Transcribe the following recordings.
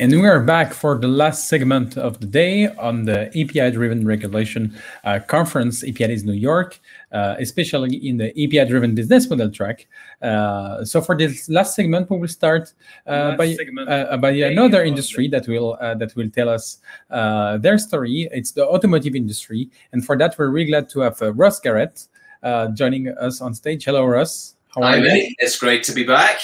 And we are back for the last segment of the day on the API-driven regulation uh, conference, API Days New York, uh, especially in the API-driven business model track. Uh, so for this last segment, we will start uh, by uh, by another industry that will uh, that will tell us their story. It's the automotive industry, and for that, we're really glad to have Ross Garrett joining us on stage. Hello, Ross. How are Hi, you? It's great to be back.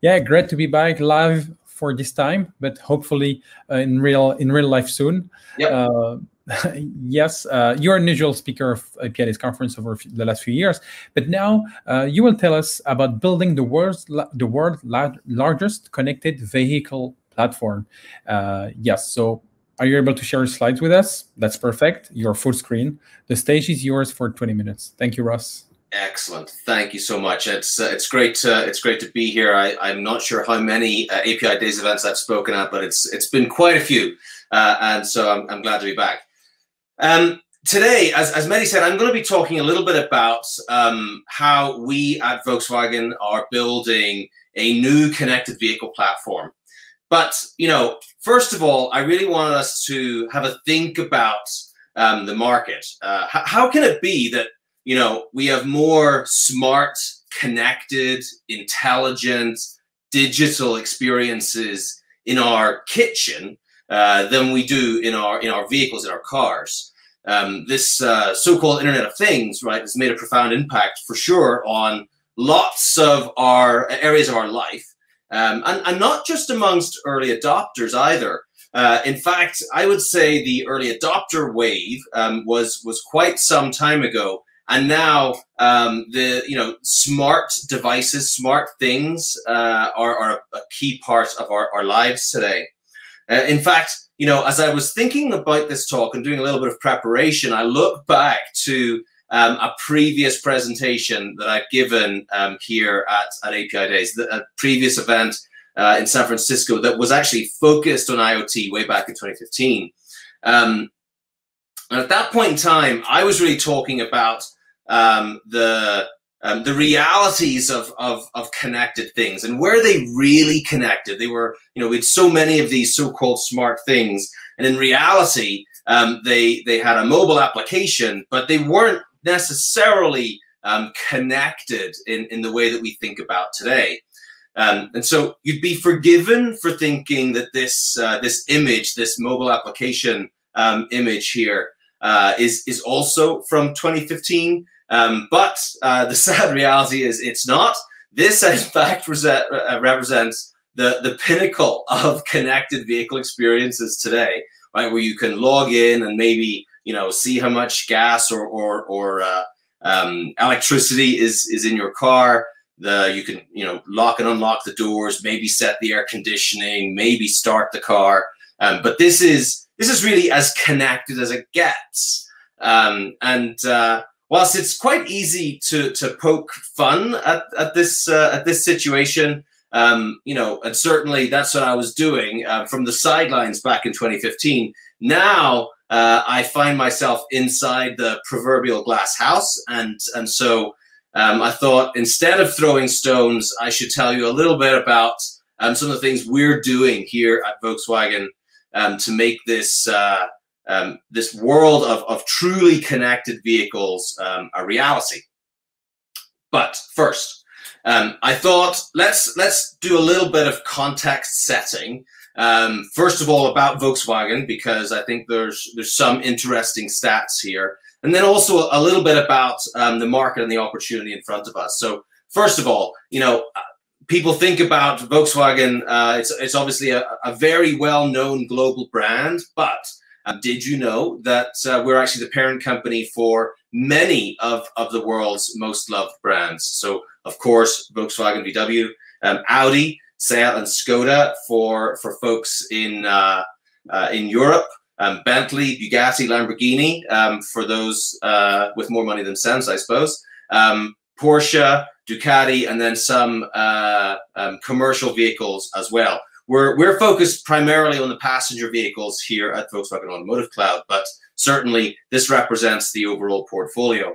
Yeah, great to be back live for this time, but hopefully uh, in real in real life soon. Yep. Uh, yes, uh, you're an usual speaker of Days conference over the last few years, but now uh, you will tell us about building the world's the world's largest connected vehicle platform. Uh, yes, so are you able to share slides with us? That's perfect. Your full screen. The stage is yours for 20 minutes. Thank you, Ross. Excellent. Thank you so much. It's uh, it's great to it's great to be here. I, I'm not sure how many uh, API Days events I've spoken at, but it's it's been quite a few, uh, and so I'm, I'm glad to be back. Um, today, as as Mehdi said, I'm going to be talking a little bit about um, how we at Volkswagen are building a new connected vehicle platform. But you know, first of all, I really wanted us to have a think about um, the market. Uh, how can it be that you know, we have more smart, connected, intelligent, digital experiences in our kitchen uh, than we do in our in our vehicles, in our cars. Um, this uh, so-called Internet of Things, right, has made a profound impact for sure on lots of our areas of our life, um, and, and not just amongst early adopters either. Uh, in fact, I would say the early adopter wave um, was was quite some time ago, and now um, the you know smart devices, smart things uh, are, are, a key part of our, our lives today. Uh, in fact, you know, as I was thinking about this talk and doing a little bit of preparation, I look back to um, a previous presentation that I've given um, here at, at API Days, a previous event uh, in San Francisco that was actually focused on IoT way back in 2015. Um, and at that point in time, I was really talking about um, the um, the realities of, of, of connected things and where they really connected. They were, you know, we had so many of these so-called smart things, and in reality, um, they they had a mobile application, but they weren't necessarily um, connected in, in the way that we think about today. Um, and so you'd be forgiven for thinking that this uh, this image, this mobile application um, image here, uh, is is also from 2015. Um, but uh, the sad reality is it's not. This, in fact, uh, represents the, the pinnacle of connected vehicle experiences today, right? Where you can log in and maybe you know see how much gas or or, or uh, um, electricity is is in your car. The you can you know lock and unlock the doors, maybe set the air conditioning, maybe start the car. Um, but this is this is really as connected as it gets. Um, and uh, whilst it's quite easy to to poke fun at, at this uh, at this situation, um, you know, and certainly that's what I was doing uh, from the sidelines back in 2015. Now uh, I find myself inside the proverbial glass house, and and so um, I thought instead of throwing stones, I should tell you a little bit about um, some of the things we're doing here at Volkswagen um, to make this uh, um, this world of, of truly connected vehicles um, a reality. But first, um, I thought let's let's do a little bit of context setting. Um, first of all, about Volkswagen because I think there's there's some interesting stats here, and then also a little bit about um, the market and the opportunity in front of us. So first of all, you know, people think about Volkswagen. Uh, it's it's obviously a, a very well known global brand, but um, did you know that uh, we're actually the parent company for many of, of the world's most loved brands? So, of course, Volkswagen, VW, um, Audi, Seat, and Skoda for for folks in uh, uh, in Europe. Um, Bentley, Bugatti, Lamborghini um, for those uh, with more money than sense, I suppose. Um, Porsche, Ducati, and then some uh, um, commercial vehicles as well. We're, we're focused primarily on the passenger vehicles here at Volkswagen Automotive Cloud, but certainly this represents the overall portfolio.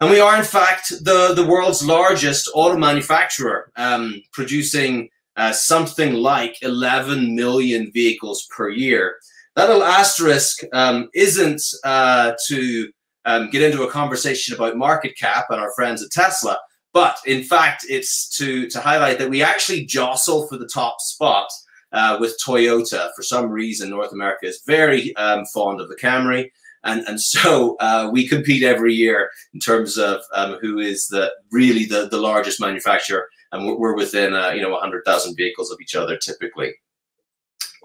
And we are, in fact, the, the world's largest auto manufacturer, um, producing uh, something like 11 million vehicles per year. That little asterisk um, isn't uh, to um, get into a conversation about market cap and our friends at Tesla, but in fact, it's to, to highlight that we actually jostle for the top spot uh, with Toyota. For some reason, North America is very um, fond of the Camry. And, and so uh, we compete every year in terms of um, who is the really the, the largest manufacturer. And we're, we're within, uh, you know, 100,000 vehicles of each other typically.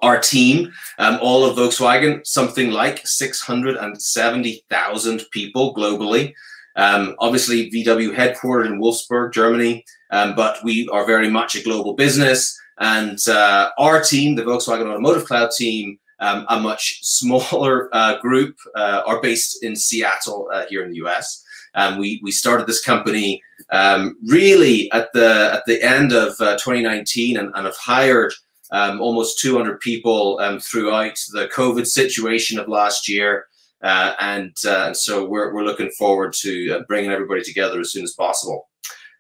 Our team, um, all of Volkswagen, something like 670,000 people globally. Um, obviously, VW headquartered in Wolfsburg, Germany, um, but we are very much a global business. And uh, our team, the Volkswagen Automotive Cloud team, um, a much smaller uh, group, uh, are based in Seattle uh, here in the US. Um, we, we started this company um, really at the at the end of uh, 2019 and, and have hired um, almost 200 people um, throughout the COVID situation of last year. Uh, and, uh, so we're, we're looking forward to uh, bringing everybody together as soon as possible.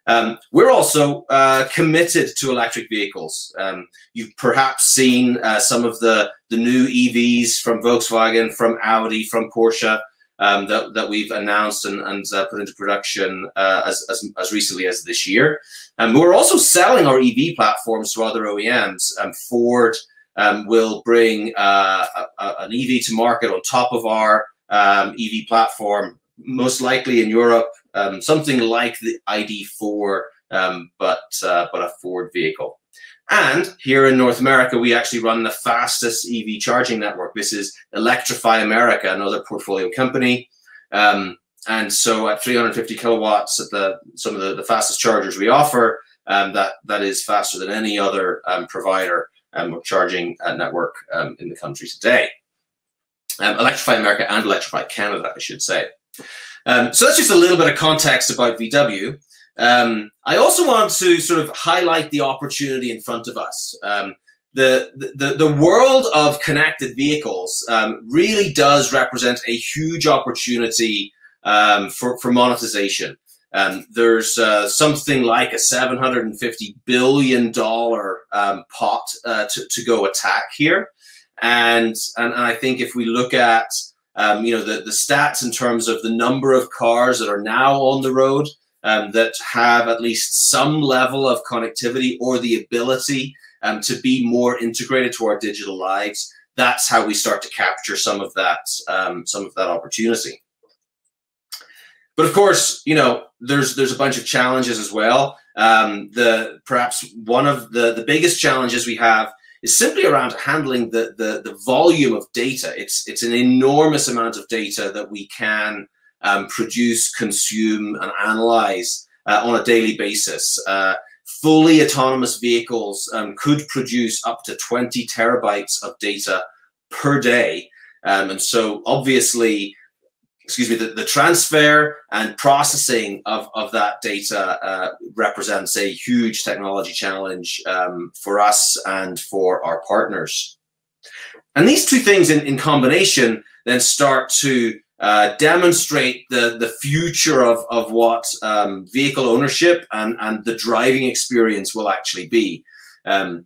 Um, we're also uh, committed to electric vehicles. Um, you've perhaps seen uh, some of the, the new EVs from Volkswagen, from Audi, from Porsche um, that, that we've announced and, and uh, put into production as, as, as, recently as this year. And we're also selling our EV platforms to other OEMs. Um, Ford um, will bring uh, a, a, an EV to market on top of our um, EV platform, most likely in Europe, um, something like the ID4, um, but uh, but a Ford vehicle. And here in North America, we actually run the fastest EV charging network. This is Electrify America, another portfolio company. Um, and so at 350 kilowatts at the some of the, the fastest chargers we offer, um, that that is faster than any other provider um, charging uh, network um, in the country today. Um, Electrify America and Electrify Canada, I should say. Um, so that's just a little bit of context about VW. Um, I also want to sort of highlight the opportunity in front of us. Um, the, the, the world of connected vehicles um, really does represent a huge opportunity um, for, for monetization. Um, there's uh, something like a 750 billion dollar um, pot uh, to, to go attack here, and, and and I think if we look at um, you know the the stats in terms of the number of cars that are now on the road um, that have at least some level of connectivity or the ability um, to be more integrated to our digital lives, that's how we start to capture some of that um, some of that opportunity. But of course, you know, there's there's a bunch of challenges as well. Um, the perhaps one of the the biggest challenges we have is simply around handling the, the the volume of data. It's it's an enormous amount of data that we can um, produce, consume, and analyze uh, on a daily basis. Uh, fully autonomous vehicles um, could produce up to 20 terabytes of data per day. Um, and so obviously excuse me, the, the transfer and processing of, of that data uh, represents a huge technology challenge um, for us and for our partners. And these two things in, in combination then start to uh, demonstrate the, the future of, of what um, vehicle ownership and, and the driving experience will actually be. Um,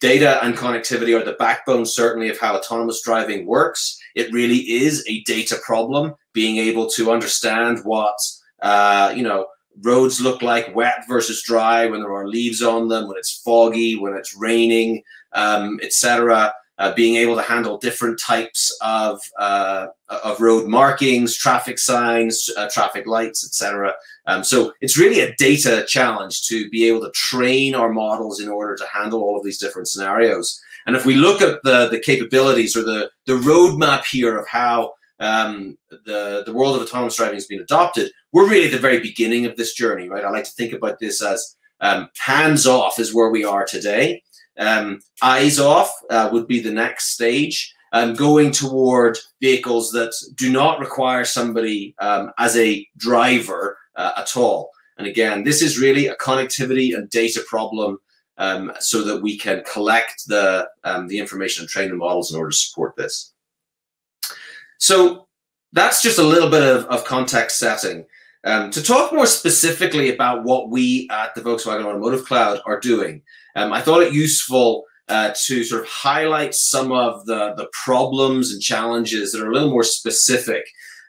data and connectivity are the backbone, certainly, of how autonomous driving works. It really is a data problem, being able to understand what, uh, you know, roads look like wet versus dry when there are leaves on them, when it's foggy, when it's raining, um, etc. Uh, being able to handle different types of uh, of road markings, traffic signs, uh, traffic lights, etc. Um, so it's really a data challenge to be able to train our models in order to handle all of these different scenarios. And if we look at the the capabilities or the the roadmap here of how um, the the world of autonomous driving has been adopted, we're really at the very beginning of this journey, right? I like to think about this as um, hands off is where we are today. Um, eyes off uh, would be the next stage. Um, going toward vehicles that do not require somebody um, as a driver uh, at all. And again, this is really a connectivity and data problem um, so that we can collect the, um, the information and train the models in order to support this. So that's just a little bit of, of context setting. um, to talk more specifically about what we at the Volkswagen Automotive Cloud are doing. Um, I thought it useful uh, to sort of highlight some of the, the problems and challenges that are a little more specific.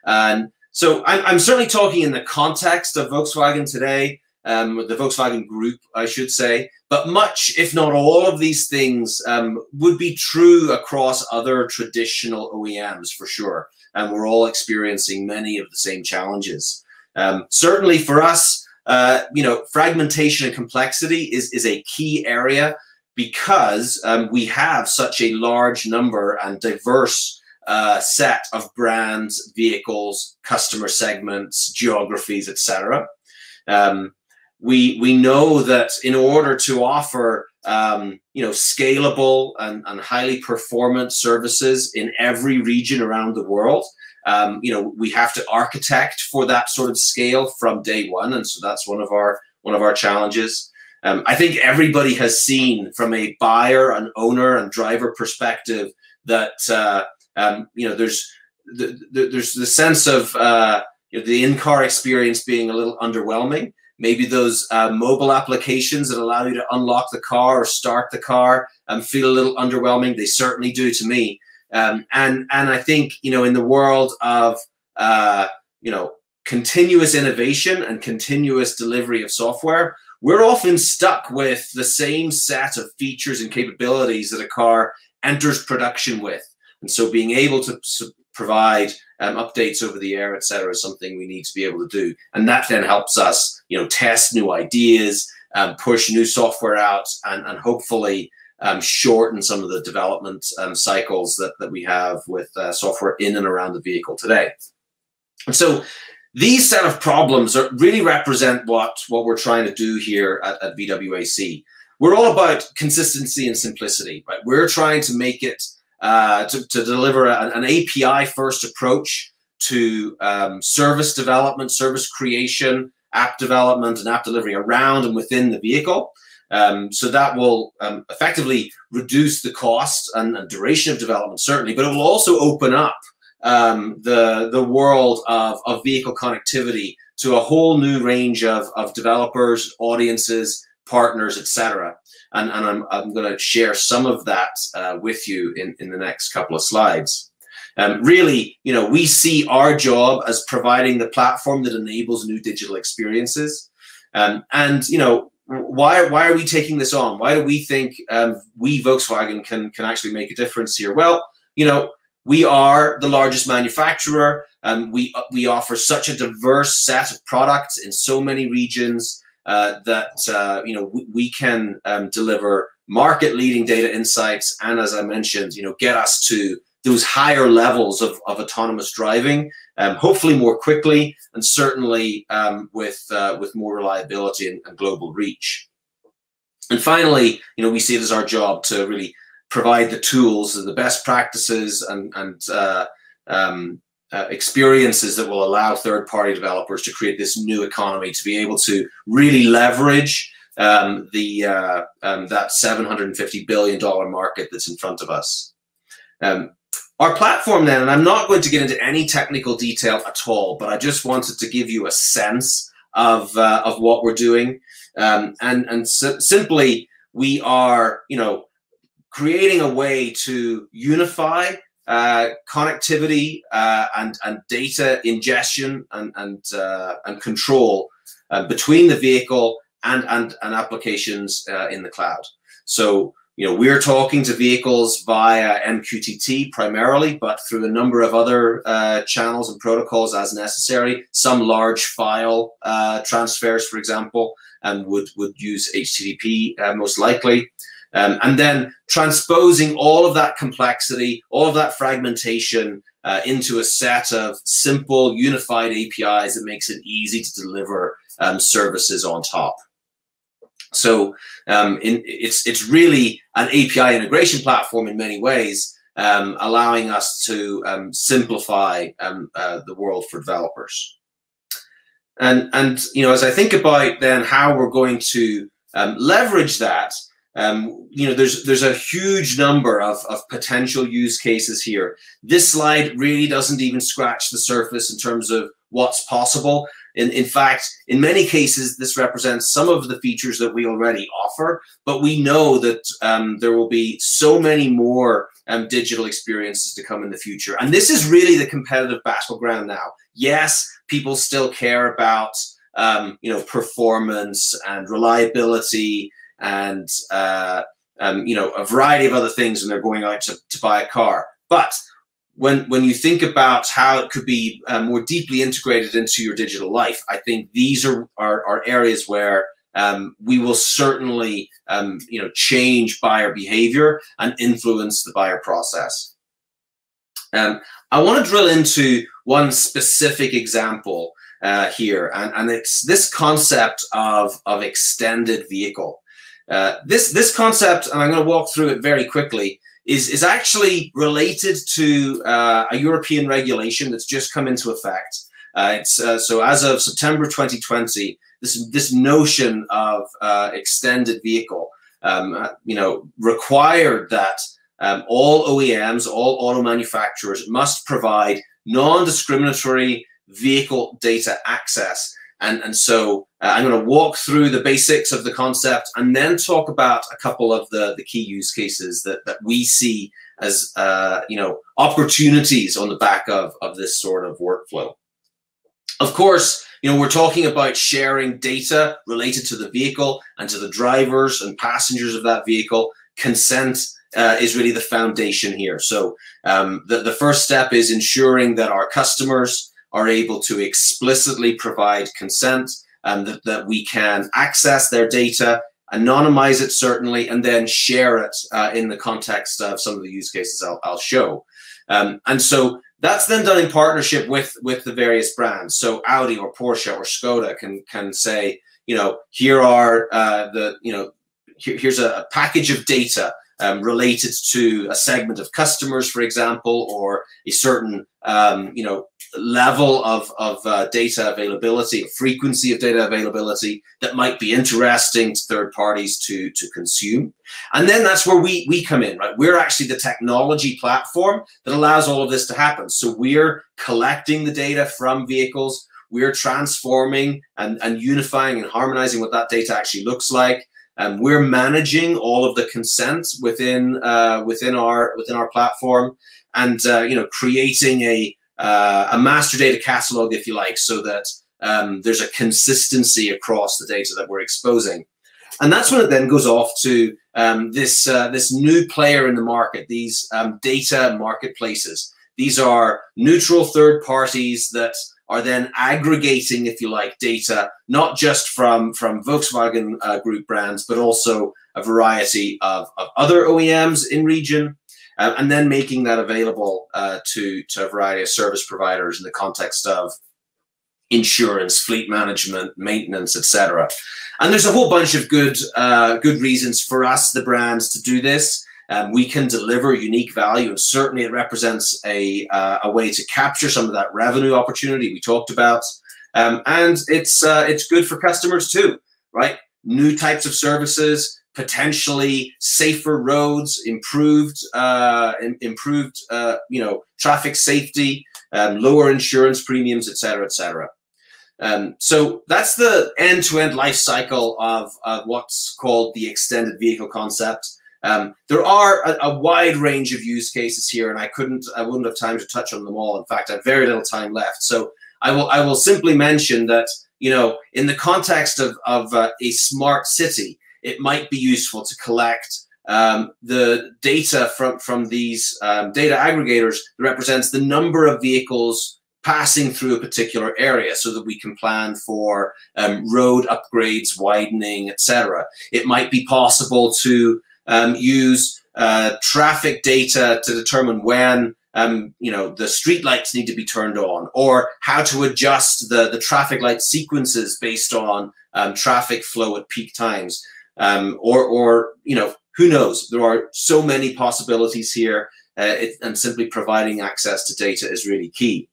And so I'm, I'm certainly talking in the context of Volkswagen today, um, the Volkswagen Group, I should say. But much, if not all of these things, um, would be true across other traditional OEMs for sure. And we're all experiencing many of the same challenges. Um, certainly for us, uh, you know, fragmentation and complexity is, is a key area because um, we have such a large number and diverse uh, set of brands, vehicles, customer segments, geographies, etc. Um, we we know that in order to offer um, you know scalable and, and highly performant services in every region around the world, um, you know we have to architect for that sort of scale from day one, and so that's one of our one of our challenges. Um, I think everybody has seen from a buyer, an owner, and driver perspective that uh, um, you know there's the, the, there's the sense of uh, you know, the in-car experience being a little underwhelming maybe those uh, mobile applications that allow you to unlock the car or start the car um, feel a little underwhelming. They certainly do to me. Um, and and I think you know in the world of uh, you know continuous innovation and continuous delivery of software, we're often stuck with the same set of features and capabilities that a car enters production with. And so being able to provide um, updates over the air, et cetera, is something we need to be able to do. And that then helps us, you know, test new ideas, um, push new software out, and, and hopefully um, shorten some of the development um, cycles that, that we have with uh, software in and around the vehicle today. And so these set of problems are, really represent what, what we're trying to do here at, at VWAC. We're all about consistency and simplicity, right? We're trying to make it uh, to, to, deliver a, an API first approach to um, service development, service creation, app development, and app delivery around and within the vehicle. Um, so that will um, effectively reduce the cost and, and, duration of development, certainly, but it will also open up um, the, the world of, of vehicle connectivity to a whole new range of, of developers, audiences, partners, etc and, and I'm, I'm going to share some of that uh, with you in, in the next couple of slides. Um, really, you know, we see our job as providing the platform that enables new digital experiences. Um, and, you know, why, why are we taking this on? Why do we think um, we, Volkswagen, can, can actually make a difference here? Well, you know, we are the largest manufacturer. Um, we, we offer such a diverse set of products in so many regions uh, that uh, you know we, we can um, deliver market leading data insights and as i mentioned you know get us to those higher levels of, of autonomous driving um, hopefully more quickly and certainly um, with uh, with more reliability and, and, global reach. And finally you know we see it as our job to really provide the tools and the best practices and and uh, experiences that will allow third-party developers to create this new economy to be able to really leverage um, the uh, um, that 750 billion dollar market that's in front of us. Um, our platform then, and I'm not going to get into any technical detail at all, but I just wanted to give you a sense of uh, of what we're doing, um, and and simply we are, you know, creating a way to unify uh, connectivity uh, and, and data ingestion and, and, uh, and control uh, between the vehicle and, and, and applications uh, in the cloud. So, you know, we're talking to vehicles via MQTT primarily, but through a number of other channels and protocols as necessary. Some large file transfers, for example, and would, would use HTTP most likely. Um, and then transposing all of that complexity, all of that fragmentation uh, into a set of simple, unified APIs that makes it easy to deliver um, services on top. So um, in, it's, it's really an API integration platform in many ways, um, allowing us to um, simplify um, uh, the world for developers. And, and, you know, as I think about then how we're going to leverage that, um, you know, there's there's a huge number of, of potential use cases here. This slide really doesn't even scratch the surface in terms of what's possible. In, in fact, in many cases, this represents some of the features that we already offer, but we know that um, there will be so many more um, digital experiences to come in the future. And this is really the competitive battleground now. Yes, people still care about um, you know performance and reliability and uh, um, you know a variety of other things when they're going out to, to buy a car. But when when you think about how it could be uh, more deeply integrated into your digital life, I think these are are, are areas where um, we will certainly um, you know change buyer behavior and influence the buyer process. Um, I want to drill into one specific example uh, here, and, and it's this concept of, of extended vehicle. Uh, this this concept, and I'm going to walk through it very quickly, is is actually related to uh, a European regulation that's just come into effect. Uh, it's uh, so as of September 2020, this this notion of uh, extended vehicle, um, you know, required that um, all OEMs, all auto manufacturers must provide non-discriminatory vehicle data access. And, and so uh, I'm going to walk through the basics of the concept and then talk about a couple of the, the key use cases that, that we see as uh, you know opportunities on the back of, of this sort of workflow. Of course, you know, we're talking about sharing data related to the vehicle and to the drivers and passengers of that vehicle. Consent uh, is really the foundation here. So um, the, the first step is ensuring that our customers are able to explicitly provide consent and that, that we can access their data, anonymize it certainly, and then share it uh, in the context of some of the use cases I'll, I'll show. Um, and so that's then done in partnership with with the various brands. So Audi or Porsche or Skoda can can say, you know, here are uh, the you know here, here's a, a package of data um, related to a segment of customers, for example, or a certain um, you know level of, of uh, data availability, a frequency of data availability that might be interesting to third parties to, to consume. And then that's where we, we come in, right? We're actually the technology platform that allows all of this to happen. So we're collecting the data from vehicles, we're transforming and, and unifying and harmonizing what that data actually looks like. Um, we're managing all of the consent within uh, within our within our platform, and uh, you know creating a uh, a master data catalog, if you like, so that um, there's a consistency across the data that we're exposing. And that's when it then goes off to um, this uh, this new player in the market, these um, data marketplaces. These are neutral third parties that are then aggregating, if you like, data not just from from Volkswagen uh, Group brands, but also a variety of, of other OEMs in region, uh, and then making that available uh, to, to a variety of service providers in the context of insurance, fleet management, maintenance, etc. And there's a whole bunch of good uh, good reasons for us, the brands, to do this. Um, we can deliver unique value, and certainly it represents a uh, a way to capture some of that revenue opportunity we talked about. Um, and it's uh, it's good for customers too, right? New types of services, potentially safer roads, improved, uh, improved, uh, you know, traffic safety, um, lower insurance premiums, et cetera, et cetera. Um, so that's the end-to-end life cycle of, of, what's called the extended vehicle concept. Um, there are a, a, wide range of use cases here, and I couldn't, I wouldn't have time to touch on them all. In fact, I have very little time left. So I will, I will simply mention that, you know, in the context of, of uh, a smart city, it might be useful to collect um, the data from, from these um, data aggregators that represents the number of vehicles passing through a particular area so that we can plan for um, road upgrades, widening, etc. It might be possible to um, use uh, traffic data to determine when um, you know, the street lights need to be turned on, or how to adjust the, the traffic light sequences based on um, traffic flow at peak times um, or or you know who knows? There are so many possibilities here, uh, it, and simply providing access to data is really key.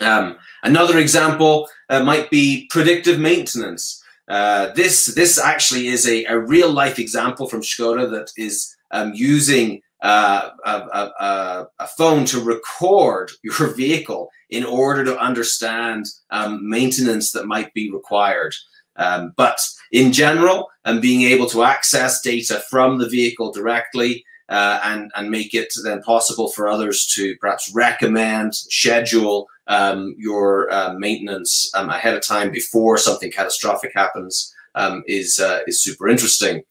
Um, another example uh, might be predictive maintenance. Uh, this this actually is a, a real life example from Skoda that is um, using uh, a, a, a, phone to record your vehicle in order to understand um, maintenance that might be required. Um, but in general, and being able to access data from the vehicle directly uh, and, and make it then possible for others to perhaps recommend, schedule um, your uh, maintenance um, ahead of time before something catastrophic happens um, is, uh, is super interesting.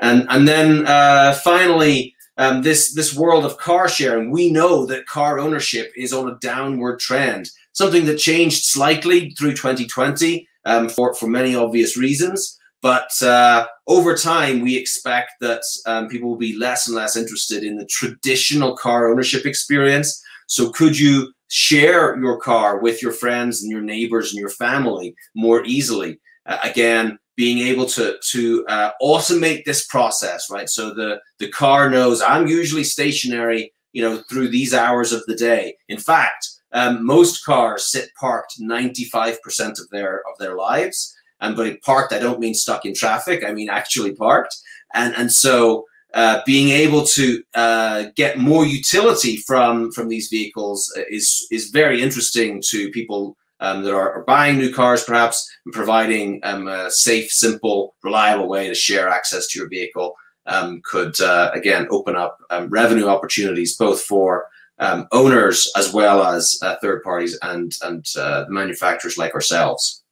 And, and then uh, finally, um, this, this world of car sharing, we know that car ownership is on a downward trend, something that changed slightly through 2020 um, for, for many obvious reasons. But uh, over time, we expect that um, people will be less and less interested in the traditional car ownership experience. So, could you share your car with your friends and your neighbors and your family more easily? Uh, again, being able to to uh, automate this process, right? So the the car knows I'm usually stationary, you know, through these hours of the day. In fact, um, most cars sit parked 95% of their of their lives. And by parked, I don't mean stuck in traffic. I mean actually parked. And and so uh, being able to uh, get more utility from from these vehicles is is very interesting to people um, that are, are, buying new cars, perhaps, and providing um, a safe, simple, reliable way to share access to your vehicle um, could uh, again open up um, revenue opportunities both for um, owners as well as uh, third parties and and uh, manufacturers like ourselves.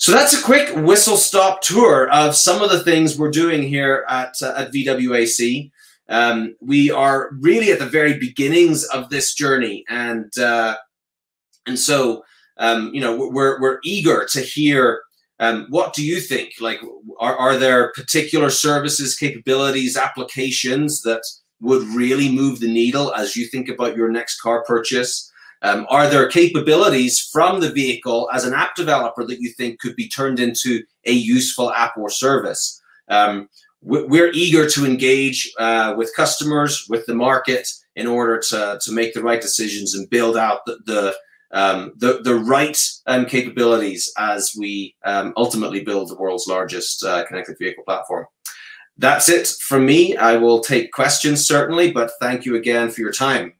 So that's a quick whistle stop tour of some of the things we're doing here at uh, at VWAC. Um, we are really at the very beginnings of this journey, and uh, and so um, you know we're we're eager to hear. Um, what do you think? Like, are, are there particular services, capabilities, applications that would really move the needle as you think about your next car purchase? Um, are there capabilities from the vehicle as an app developer that you think could be turned into a useful app or service? Um, we're eager to engage uh, with customers, with the market, in order to, to make the right decisions and build out the, the um, the, the right um, capabilities as we um, ultimately build the world's largest uh, connected vehicle platform that's it from me. I will take questions certainly, but thank you again for your time.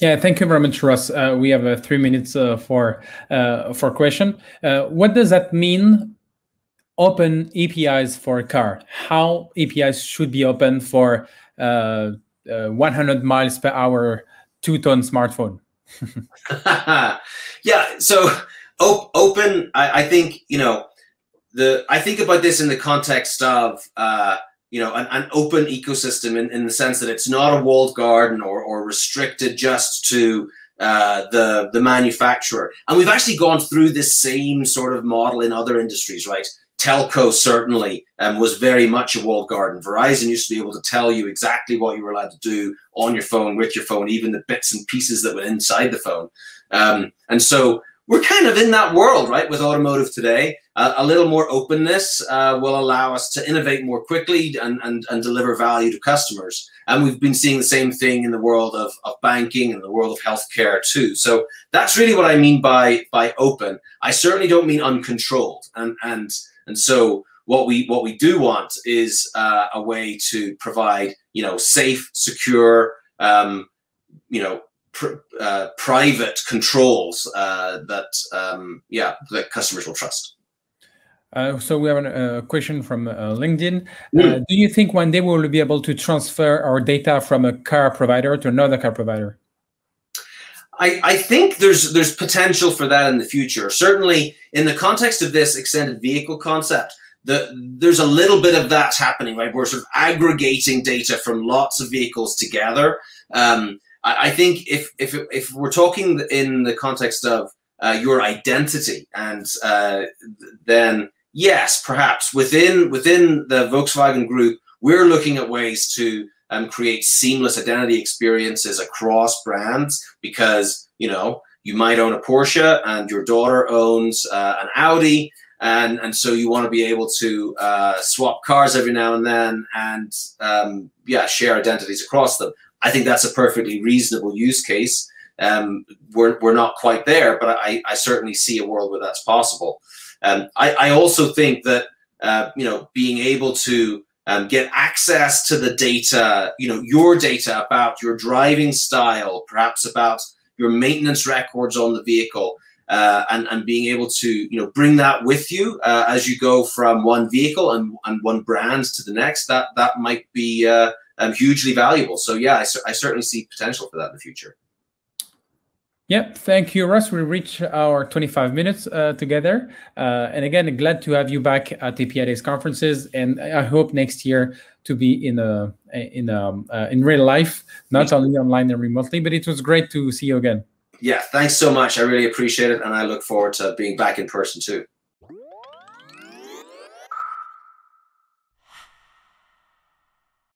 Yeah, thank you very much, Ross. Uh, we have uh, three minutes uh, for uh, for question. Uh, what does that mean? Open APIs for a car. How APIs should be open for uh, 100 miles per hour, two-ton smartphone? yeah. So op open. I, I think you know the I think about this in the context of you know an, an open ecosystem in, in the sense that it's not a walled garden or, or restricted just to uh, the the manufacturer. And we've actually gone through this same sort of model in other industries, right? Telco certainly um, was very much a walled garden. Verizon used to be able to tell you exactly what you were allowed to do on your phone, with your phone, even the bits and pieces that were inside the phone. Um, and so we're kind of in that world, right, with automotive today. Uh, a little more openness uh, will allow us to innovate more quickly and, and, and deliver value to customers. And we've been seeing the same thing in the world of, of banking and the world of healthcare too. So that's really what I mean by by open. I certainly don't mean uncontrolled. And and and so what we what we do want is uh, a way to provide you know safe, secure, um, you know pr uh, private controls uh, that um, yeah that customers will trust. Uh, so we have a, a question from uh, LinkedIn. Mm. do you think one day we will be able to transfer our data from a car provider to another car provider? I, I think there's there's potential for that in the future. Certainly, in the context of this extended vehicle concept, the, there's a little bit of that happening, right? We're sort of aggregating data from lots of vehicles together. Um, I, think if if if we're talking in the context of uh, your identity, and uh, then yes, perhaps within within the Volkswagen Group, we're looking at ways to um, create seamless identity experiences across brands because you know you might own a Porsche and your daughter owns uh, an Audi. And, and so you want to be able to uh, swap cars every now and then and um, yeah share identities across them I think that's a perfectly reasonable use case. Um, we're, we're not quite there, but I, I certainly see a world where that's possible. Um, I, I also think that uh, you know being able to um, get access to the data, you know, your data about your driving style, perhaps about your maintenance records on the vehicle, uh, and, and being able to, you know, bring that with you uh, as you go from one vehicle and, and one brand to the next, that, that might be uh, um, hugely valuable. So yeah, I, I certainly see potential for that in the future. Yep, thank you, Ross. We reached our 25 minutes uh, together. Uh, and again, glad to have you back at the API Days conferences. And I hope next year to be in a in a, um, uh, in real life, not only online and remotely. But it was great to see you again. Yeah, thanks so much. I really appreciate it, and I look forward to being back in person too.